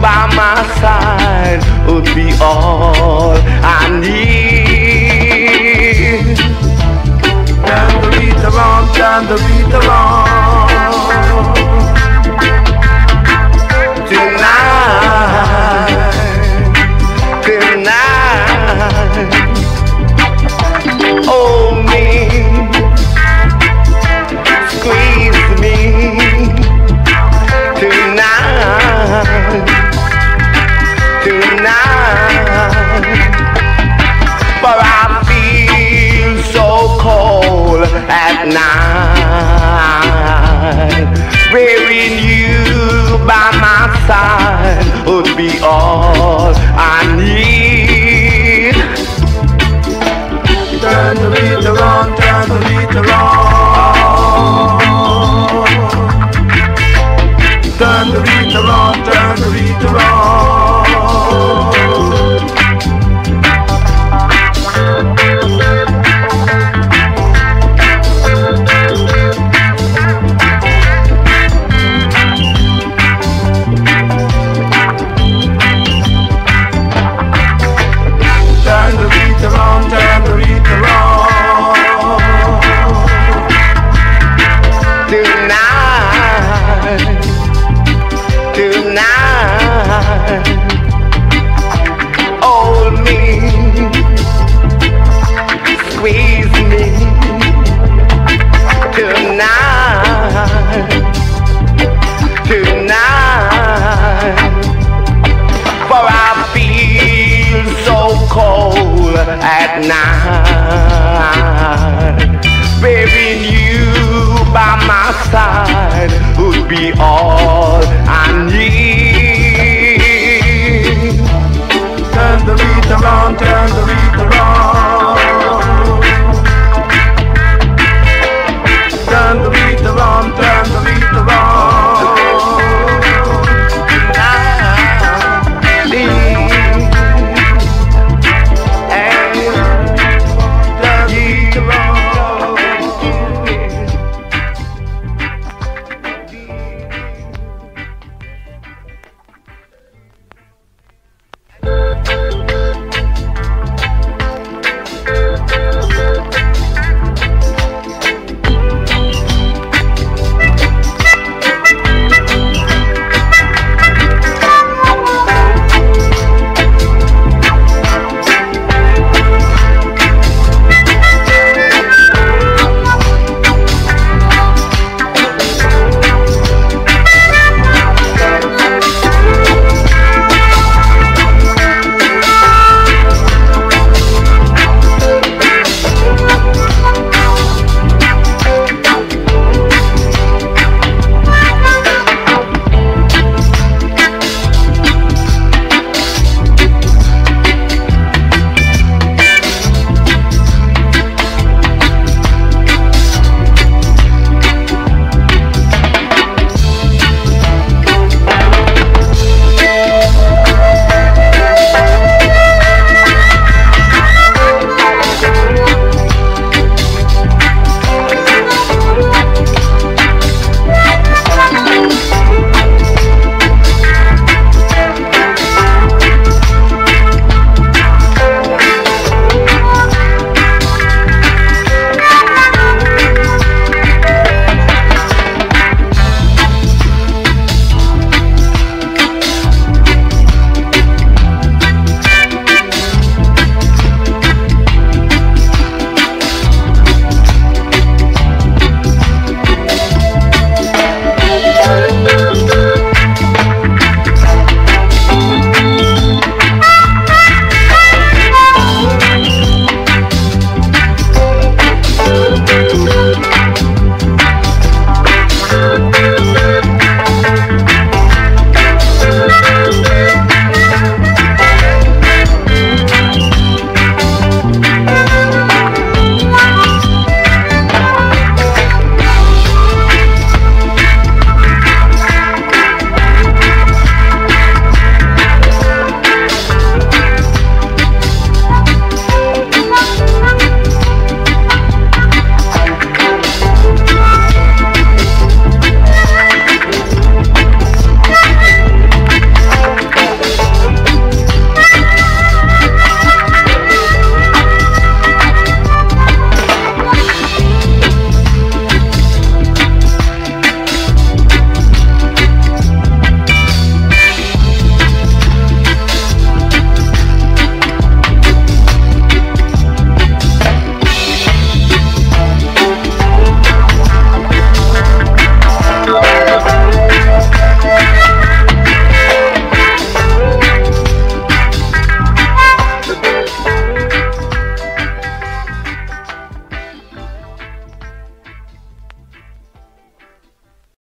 my side would be all I need. Turn the beat around, turn the beat around. Wearing you by my side would be all at night. Bearing you by my side would be all I need.